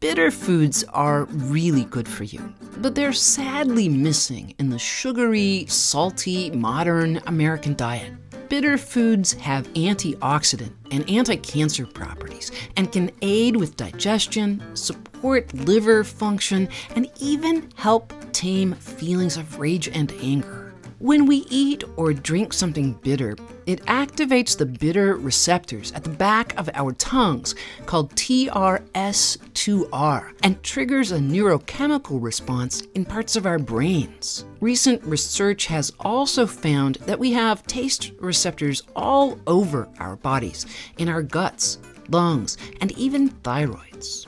Bitter foods are really good for you, but they're sadly missing in the sugary, salty, modern American diet. Bitter foods have antioxidant and anti cancer properties and can aid with digestion, support liver function, and even help tame feelings of rage and anger. When we eat or drink something bitter, it activates the bitter receptors at the back of our tongues called TAS2R and triggers a neurochemical response in parts of our brains. Recent research has also found that we have taste receptors all over our bodies, in our guts, lungs, and even thyroids.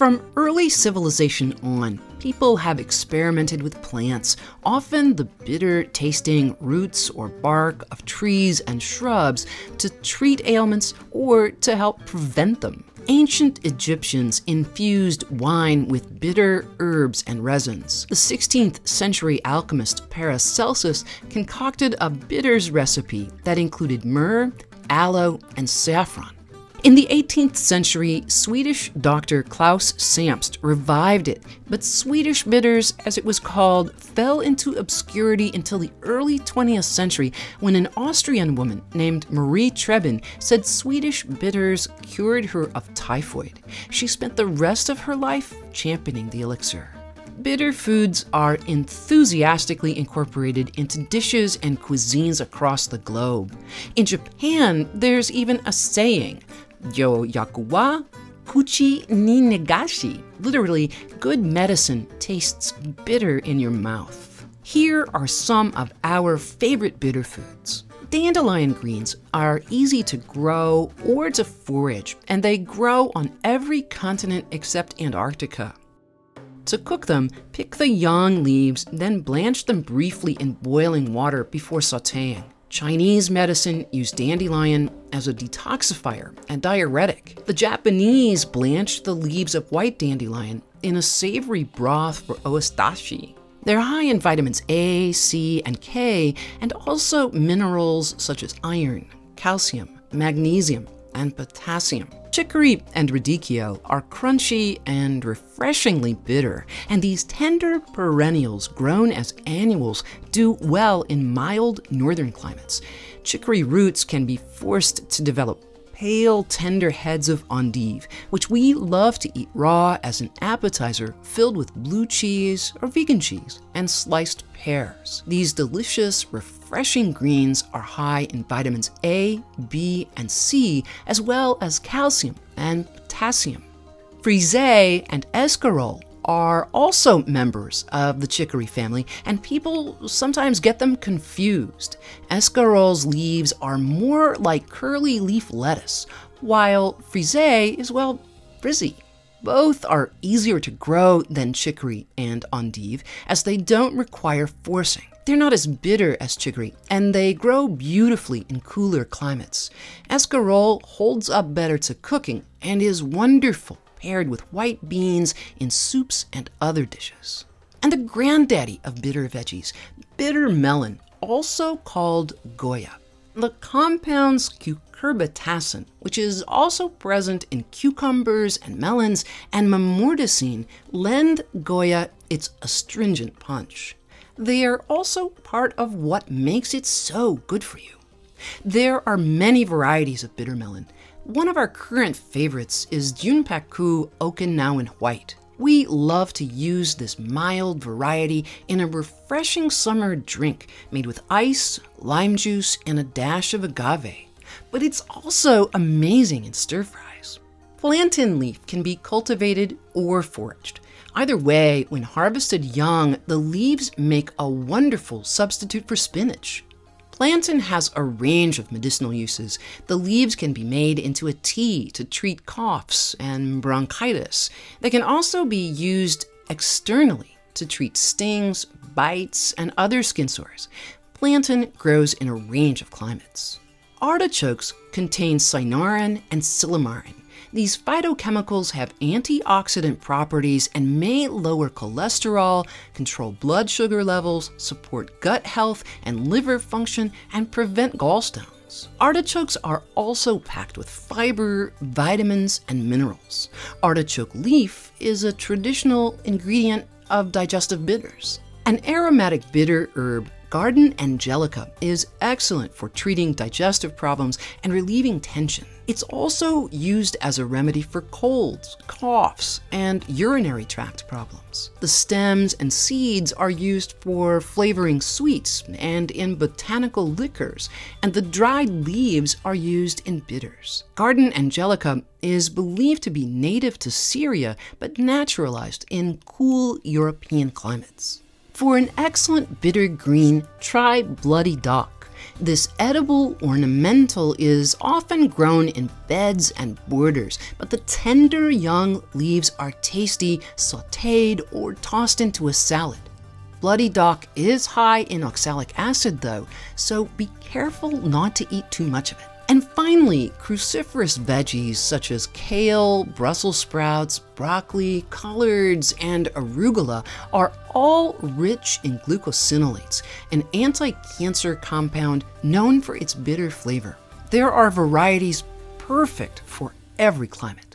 From early civilization on, people have experimented with plants, often the bitter tasting roots or bark of trees and shrubs, to treat ailments or to help prevent them. Ancient Egyptians infused wine with bitter herbs and resins. The 16th century alchemist Paracelsus concocted a bitters recipe that included myrrh, aloe, and saffron. In the 18th century, Swedish doctor Claus Samst revived it, but Swedish bitters, as it was called, fell into obscurity until the early 20th century when an Austrian woman named Marie Treben said Swedish bitters cured her of typhoid. She spent the rest of her life championing the elixir bitter foods are enthusiastically incorporated into dishes and cuisines across the globe. In Japan, there's even a saying Yo yakuwa kuchi ni negashi. Literally, good medicine tastes bitter in your mouth. Here are some of our favorite bitter foods. Dandelion greens are easy to grow or to forage, and they grow on every continent except Antarctica. To cook them, pick the young leaves, then blanch them briefly in boiling water before sauteing. Chinese medicine used dandelion as a detoxifier and diuretic. The Japanese blanched the leaves of white dandelion in a savory broth for ohitashi. They're high in vitamins A, C, and K, and also minerals such as iron, calcium, magnesium, and potassium. Chicory and radicchio are crunchy and refreshingly bitter, and these tender perennials grown as annuals do well in mild northern climates. Chicory roots can be forced to develop pale, tender heads of endive, which we love to eat raw as an appetizer filled with blue cheese or vegan cheese and sliced pears. These delicious, refreshing greens are high in vitamins A, B, and C, as well as calcium and potassium. Frisee and escarole are also members of the chicory family, and people sometimes get them confused. Escarole's leaves are more like curly leaf lettuce, while frisee is, well, frizzy. Both are easier to grow than chicory and endive, as they don't require forcing. They're not as bitter as chicory, and they grow beautifully in cooler climates. Escarole holds up better to cooking and is wonderful paired with white beans in soups and other dishes. And the granddaddy of bitter veggies, bitter melon, also called Goya. The compounds cucurbitacin, which is also present in cucumbers and melons, and momordicin lend Goya its astringent punch. They are also part of what makes it so good for you. There are many varieties of bitter melon, one of our current favorites is Junpaku Okinawan White. We love to use this mild variety in a refreshing summer drink made with ice, lime juice, and a dash of agave. But it's also amazing in stir fries. Plantain leaf can be cultivated or foraged. Either way, when harvested young, the leaves make a wonderful substitute for spinach. Plantain has a range of medicinal uses. The leaves can be made into a tea to treat coughs and bronchitis. They can also be used externally to treat stings, bites, and other skin sores. Plantain grows in a range of climates. Artichokes contain cynarin and silymarin, these phytochemicals have antioxidant properties and may lower cholesterol, control blood sugar levels, support gut health and liver function, and prevent gallstones. Artichokes are also packed with fiber, vitamins, and minerals. Artichoke leaf is a traditional ingredient of digestive bitters. An aromatic bitter herb Garden Angelica is excellent for treating digestive problems and relieving tension. It's also used as a remedy for colds, coughs, and urinary tract problems. The stems and seeds are used for flavoring sweets and in botanical liquors, and the dried leaves are used in bitters. Garden Angelica is believed to be native to Syria but naturalized in cool European climates. For an excellent bitter green, try Bloody Dock. This edible ornamental is often grown in beds and borders, but the tender young leaves are tasty, sauteed, or tossed into a salad. Bloody Dock is high in oxalic acid though, so be careful not to eat too much of it. And finally, cruciferous veggies such as kale, Brussels sprouts, broccoli, collards, and arugula are all rich in glucosinolates, an anti cancer compound known for its bitter flavor. There are varieties perfect for every climate.